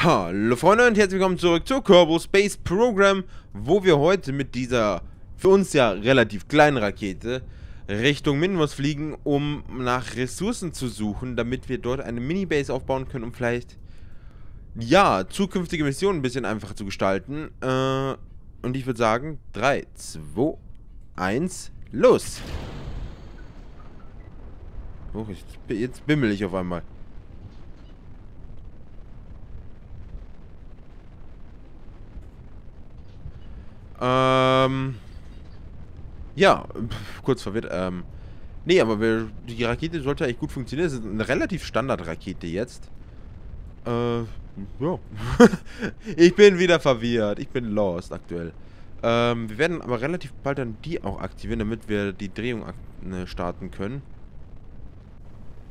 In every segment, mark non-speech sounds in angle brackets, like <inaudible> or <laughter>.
Hallo Freunde und herzlich willkommen zurück zu Kerbal Space Program, wo wir heute mit dieser für uns ja relativ kleinen Rakete Richtung Minmus fliegen, um nach Ressourcen zu suchen, damit wir dort eine Minibase aufbauen können, um vielleicht, ja, zukünftige Missionen ein bisschen einfacher zu gestalten. Äh, und ich würde sagen, 3, 2, 1, los! Oh, jetzt bimmel ich auf einmal. Ähm. Ja, kurz verwirrt. Ähm. Nee, aber wir, die Rakete sollte eigentlich gut funktionieren. Es ist eine relativ Standard-Rakete jetzt. Äh, ja. <laughs> ich bin wieder verwirrt. Ich bin lost aktuell. Ähm, wir werden aber relativ bald dann die auch aktivieren, damit wir die Drehung ne, starten können.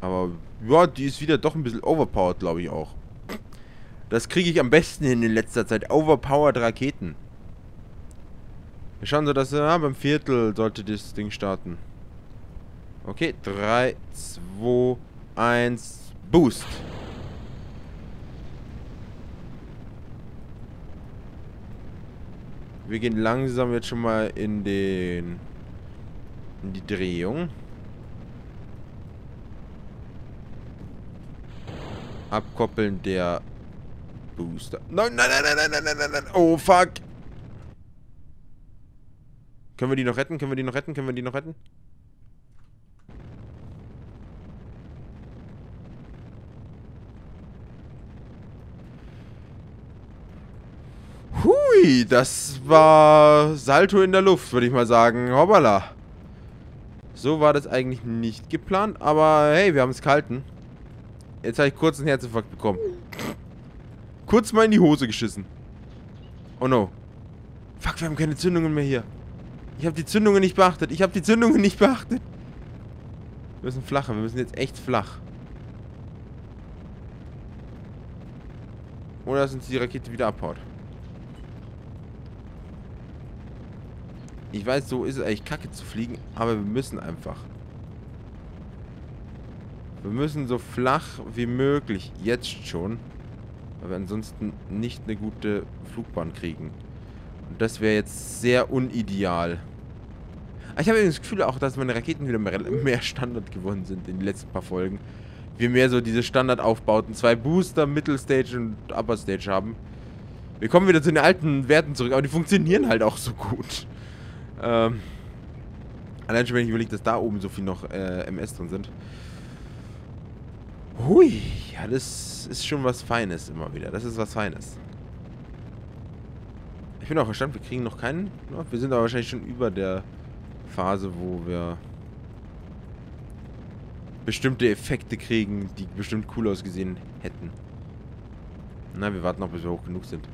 Aber, ja, die ist wieder doch ein bisschen overpowered, glaube ich auch. Das kriege ich am besten hin in letzter Zeit. Overpowered Raketen. Wir schauen so, dass ja, beim Viertel sollte das Ding starten. Okay, 3, 2, 1, Boost. Wir gehen langsam jetzt schon mal in den in die Drehung. Abkoppeln der Booster. Nein, nein, nein, nein, nein, nein, nein, nein. Oh, fuck. Können wir die noch retten? Können wir die noch retten? Können wir die noch retten? Hui, das war Salto in der Luft, würde ich mal sagen. Hoppala. So war das eigentlich nicht geplant, aber hey, wir haben es gehalten. Jetzt habe ich kurz einen Herzinfarkt bekommen. Kurz mal in die Hose geschissen. Oh no. Fuck, wir haben keine Zündungen mehr hier. Ich habe die Zündungen nicht beachtet. Ich habe die Zündungen nicht beachtet. Wir müssen flacher. Wir müssen jetzt echt flach. Oder dass uns die Rakete wieder abhaut. Ich weiß, so ist es eigentlich kacke zu fliegen, aber wir müssen einfach. Wir müssen so flach wie möglich, jetzt schon, weil wir ansonsten nicht eine gute Flugbahn kriegen. Und das wäre jetzt sehr unideal. Ich habe das Gefühl auch, dass meine Raketen wieder mehr, mehr Standard geworden sind in den letzten paar Folgen. Wir mehr so diese Standardaufbauten, zwei Booster, Middle-Stage und Upper-Stage haben. Wir kommen wieder zu den alten Werten zurück, aber die funktionieren halt auch so gut. Ähm, allein schon, wenn ich überlege, dass da oben so viel noch äh, MS drin sind. Hui, ja, das ist schon was Feines immer wieder. Das ist was Feines. Ich bin auch verstanden, wir kriegen noch keinen. Wir sind aber wahrscheinlich schon über der Phase, wo wir bestimmte Effekte kriegen, die bestimmt cool ausgesehen hätten. Na, wir warten noch, bis wir hoch genug sind.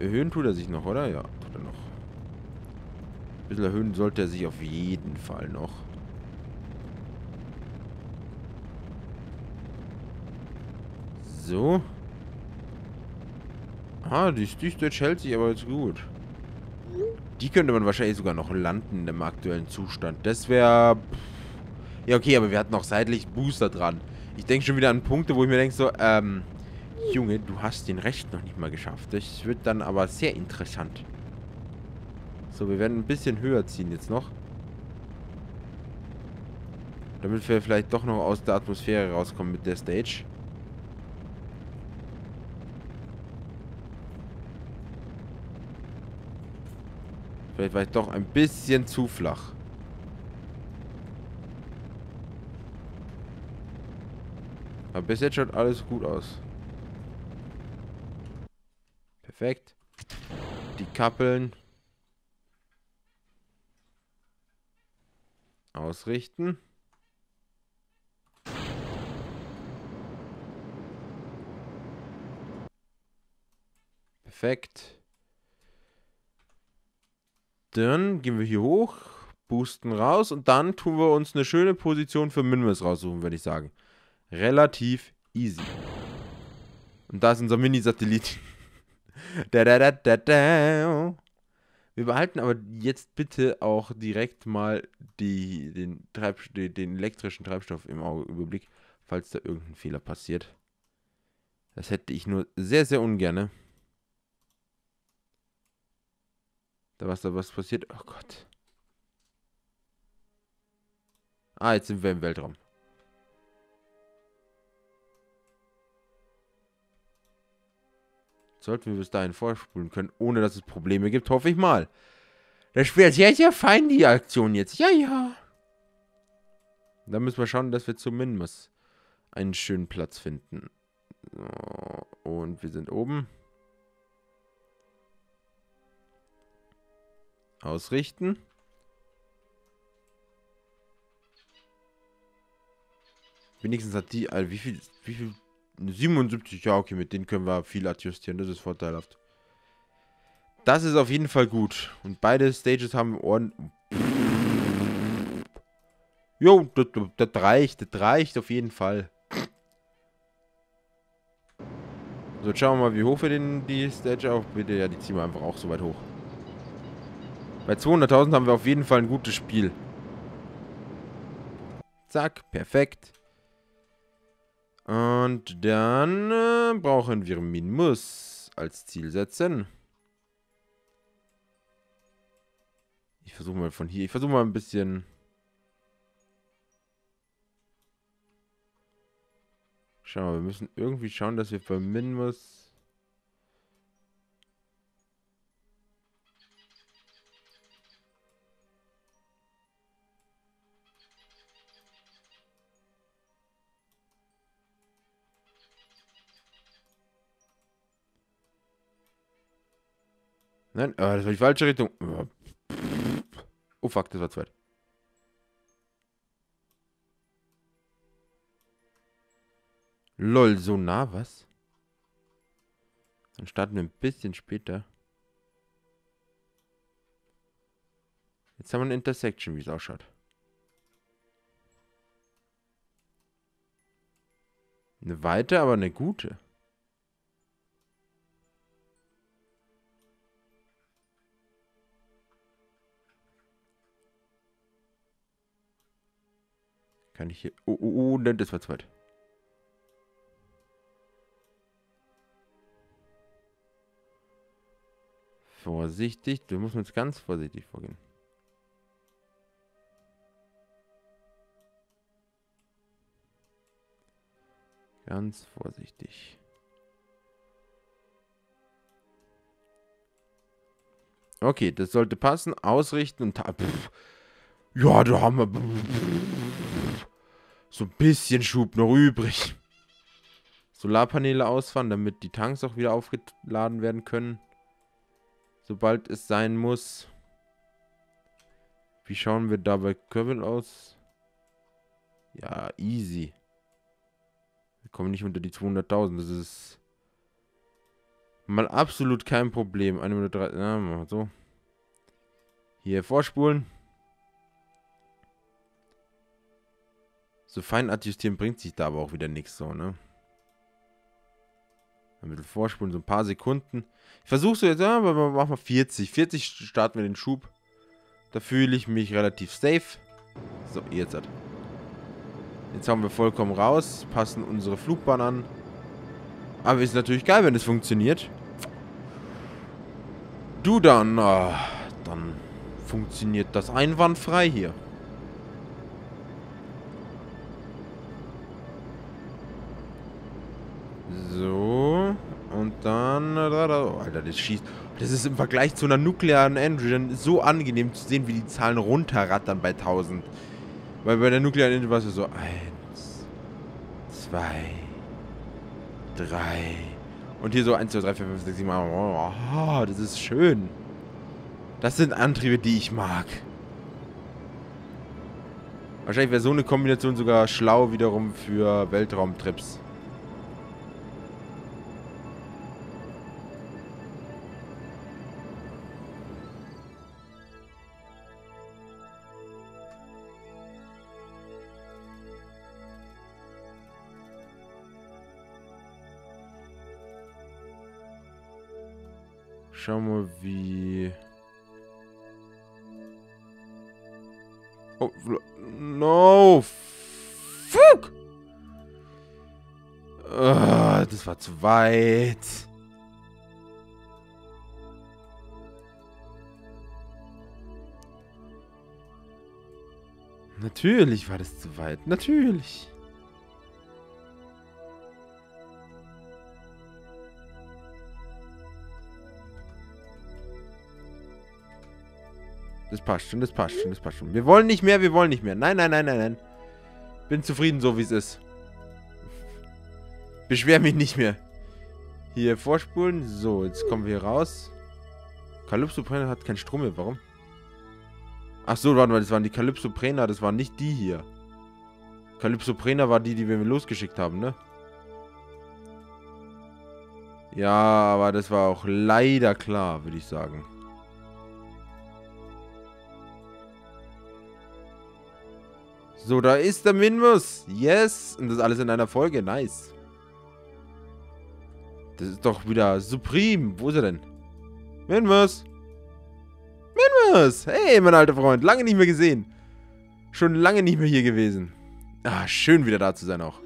Erhöhen tut er sich noch, oder? Ja, tut er noch. Ein bisschen erhöhen sollte er sich auf jeden Fall noch. So. Ah, die Stitch hält sich aber jetzt gut. Die könnte man wahrscheinlich sogar noch landen im aktuellen Zustand. Das wäre... Ja, okay, aber wir hatten noch seitlich Booster dran. Ich denke schon wieder an Punkte, wo ich mir denke so, ähm... Junge, du hast den Rest noch nicht mal geschafft. Das wird dann aber sehr interessant. So, wir werden ein bisschen höher ziehen jetzt noch. Damit wir vielleicht doch noch aus der Atmosphäre rauskommen mit der Stage. Vielleicht war ich doch ein bisschen zu flach. Aber bis jetzt schaut alles gut aus. Perfekt. Die Kappeln. Ausrichten. Perfekt. Dann gehen wir hier hoch, boosten raus und dann tun wir uns eine schöne Position für Minmus raussuchen, würde ich sagen. Relativ easy. Und da ist unser Mini-Satellit. <laughs> da, da, da, da, da. Wir behalten aber jetzt bitte auch direkt mal die, den, Treib, den elektrischen Treibstoff im Überblick, falls da irgendein Fehler passiert. Das hätte ich nur sehr, sehr ungerne. Da was da was passiert. Oh Gott. Ah, jetzt sind wir im Weltraum. Sollten wir bis dahin vorspulen können, ohne dass es Probleme gibt, hoffe ich mal. Das wäre sehr, sehr fein, die Aktion jetzt. Ja, ja. Dann müssen wir schauen, dass wir zumindest einen schönen Platz finden. So, und wir sind oben. Ausrichten. Wenigstens hat die, also wie viel, wie viel, 77, ja okay, mit denen können wir viel adjustieren, das ist vorteilhaft. Das ist auf jeden Fall gut. Und beide Stages haben Ohren... Jo, das, das reicht, das reicht auf jeden Fall. So, jetzt schauen wir mal, wie hoch wir den, die Stage auch bitte. Ja, die ziehen wir einfach auch so weit hoch. Bei 200.000 haben wir auf jeden Fall ein gutes Spiel. Zack, perfekt. Und dann äh, brauchen wir Minmus als Ziel setzen. Ich versuche mal von hier. Ich versuche mal ein bisschen. Schau mal, wir müssen irgendwie schauen, dass wir bei Minmus. Nein, oh, das war die falsche Richtung. Oh fuck, das war zweit. Lol, so nah, was? Dann starten wir ein bisschen später. Jetzt haben wir eine Intersection, wie es ausschaut. Eine weite, aber eine gute. Kann ich hier... Oh, oh, oh, nein, das war zweit. Vorsichtig, du musst jetzt ganz vorsichtig vorgehen. Ganz vorsichtig. Okay, das sollte passen. Ausrichten und... Pff. Ja, da haben wir so ein bisschen Schub noch übrig. Solarpaneele ausfahren, damit die Tanks auch wieder aufgeladen werden können. Sobald es sein muss. Wie schauen wir da bei Kerbal aus? Ja, easy. Wir kommen nicht unter die 200.000. Das ist mal absolut kein Problem. Eine Minute so. Hier vorspulen. So fein adjustieren bringt sich da aber auch wieder nichts so, ne? Ein bisschen vorspulen, so ein paar Sekunden. Ich versuche so jetzt, ja, aber machen wir 40. 40 starten wir den Schub. Da fühle ich mich relativ safe. So, jetzt hat. Jetzt haben wir vollkommen raus, passen unsere Flugbahn an. Aber ist natürlich geil, wenn es funktioniert. Du dann, oh, dann funktioniert das einwandfrei hier. Dann, oh, Alter, das schießt. Das ist im Vergleich zu einer nuklearen Engine so angenehm zu sehen, wie die Zahlen runterrattern bei 1000. Weil bei der nuklearen Engine war es so 1, 2, 3. Und hier so 1, 2, 3, 4, 5, 6, 7, 8. Oh, das ist schön. Das sind Antriebe, die ich mag. Wahrscheinlich wäre so eine Kombination sogar schlau wiederum für Weltraumtrips. Schauen wir, wie... Oh, no! Fuck! Uh, das war zu weit. Natürlich war das zu weit. Natürlich. Das passt schon, das passt schon, das passt schon. Wir wollen nicht mehr, wir wollen nicht mehr. Nein, nein, nein, nein, nein. Bin zufrieden, so wie es ist. Beschwer mich nicht mehr. Hier vorspulen. So, jetzt kommen wir hier raus. Calypso Prena hat keinen Strom mehr. Warum? Ach so, warte mal, das waren die Calypso Prena. Das waren nicht die hier. Calypso Prena war die, die wir losgeschickt haben, ne? Ja, aber das war auch leider klar, würde ich sagen. So, da ist der Minmus. Yes. Und das alles in einer Folge. Nice. Das ist doch wieder Supreme. Wo ist er denn? Minmus. Minmus. Hey, mein alter Freund. Lange nicht mehr gesehen. Schon lange nicht mehr hier gewesen. Ah, schön wieder da zu sein auch.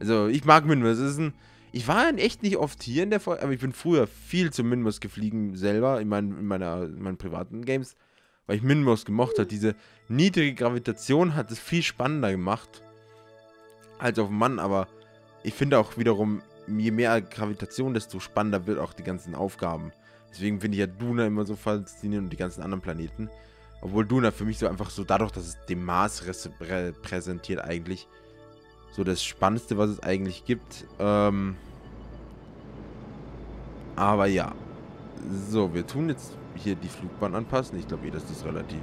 Also, ich mag Minmus. ist ein... Ich war echt nicht oft hier in der Folge, aber ich bin früher viel zu Minmus gefliegen selber in, mein, in, meiner, in meinen privaten Games weil ich Minmos gemocht habe. Diese niedrige Gravitation hat es viel spannender gemacht als auf dem Mann, aber ich finde auch wiederum, je mehr Gravitation, desto spannender wird auch die ganzen Aufgaben. Deswegen finde ich ja Duna immer so faszinierend und die ganzen anderen Planeten. Obwohl Duna für mich so einfach so, dadurch, dass es den Mars repräsentiert eigentlich, so das Spannendste, was es eigentlich gibt. Ähm aber ja. So, wir tun jetzt hier die Flugbahn anpassen? Ich glaube eh, das ist relativ.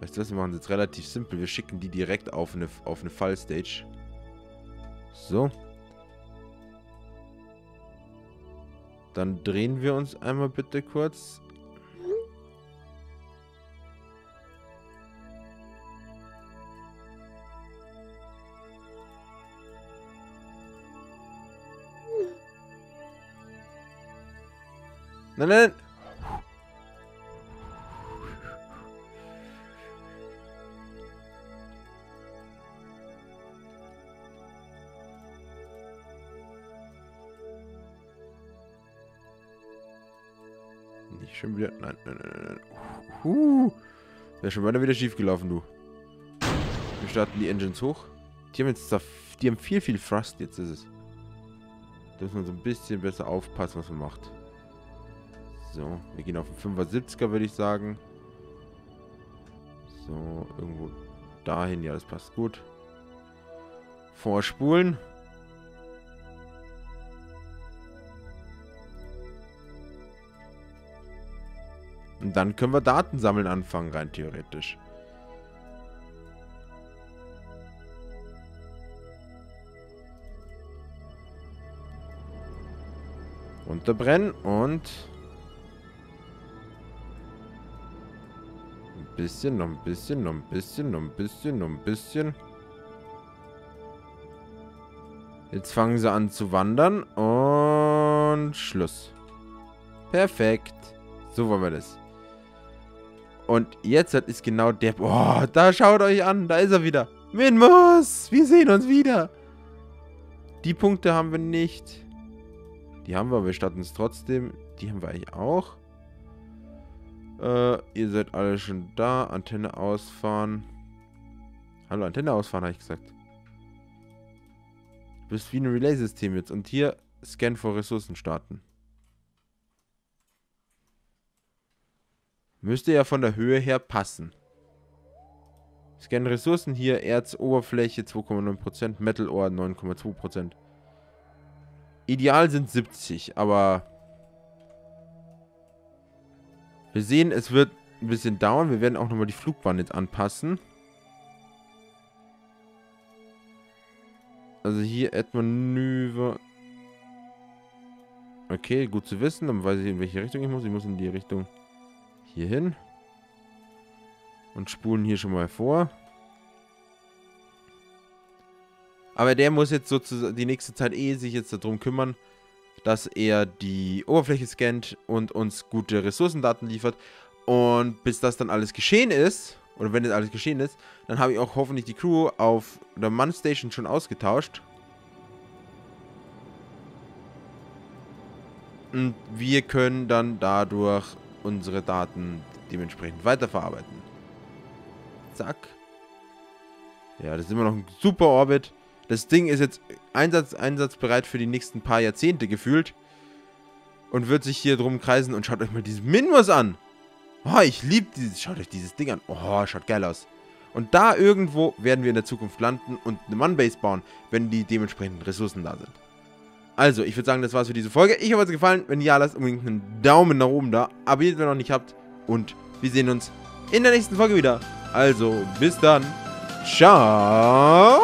Weißt du was, wir machen es jetzt relativ simpel. Wir schicken die direkt auf eine, auf eine Fallstage. So. Dann drehen wir uns einmal bitte kurz. Nein, nein. Nicht schon wieder. Nein, nein, nein, nein. Uh, Wäre schon weiter wieder schief gelaufen, du. Wir starten die Engines hoch. Die haben jetzt die haben viel, viel Thrust. Jetzt ist es. Da muss man so ein bisschen besser aufpassen, was man macht. So, wir gehen auf den 75er, würde ich sagen. So, irgendwo dahin. Ja, das passt gut. Vorspulen. Und dann können wir Daten sammeln anfangen, rein theoretisch. Unterbrennen und bisschen, noch ein bisschen, noch ein bisschen, noch ein bisschen, noch ein bisschen. Jetzt fangen sie an zu wandern und Schluss. Perfekt. So wollen wir das. Und jetzt ist genau der... Boah, da schaut euch an. Da ist er wieder. Minmus, wir sehen uns wieder. Die Punkte haben wir nicht. Die haben wir, wir starten es trotzdem. Die haben wir eigentlich auch. Äh, ihr seid alle schon da. Antenne ausfahren. Hallo, Antenne ausfahren, habe ich gesagt. Du bist wie ein Relay-System jetzt. Und hier Scan vor Ressourcen starten. Müsste ja von der Höhe her passen. Scan Ressourcen hier, Erzoberfläche 2,9%, Metal Ore 9,2%. Ideal sind 70, aber wir sehen, es wird ein bisschen dauern. Wir werden auch nochmal die Flugbahn jetzt anpassen. Also hier Add-Manöver. Okay, gut zu wissen. Dann weiß ich, in welche Richtung ich muss. Ich muss in die Richtung hier hin. Und spulen hier schon mal vor. Aber der muss jetzt sozusagen die nächste Zeit eh sich jetzt darum kümmern, dass er die Oberfläche scannt und uns gute Ressourcendaten liefert. Und bis das dann alles geschehen ist, oder wenn jetzt alles geschehen ist, dann habe ich auch hoffentlich die Crew auf der Mann Station schon ausgetauscht. Und wir können dann dadurch unsere Daten dementsprechend weiterverarbeiten. Zack. Ja, das ist immer noch ein super Orbit. Das Ding ist jetzt einsatz, einsatzbereit für die nächsten paar Jahrzehnte gefühlt. Und wird sich hier drum kreisen. Und schaut euch mal diesen Minmus an. Oh, ich liebe dieses. Schaut euch dieses Ding an. Oh, schaut geil aus. Und da irgendwo werden wir in der Zukunft landen und eine Mann-Base bauen, wenn die dementsprechenden Ressourcen da sind. Also, ich würde sagen, das war's für diese Folge. Ich hoffe, es hat gefallen. Wenn ja, lasst unbedingt einen Daumen nach oben da. Abonniert, wenn ihr noch nicht habt. Und wir sehen uns in der nächsten Folge wieder. Also, bis dann. Ciao.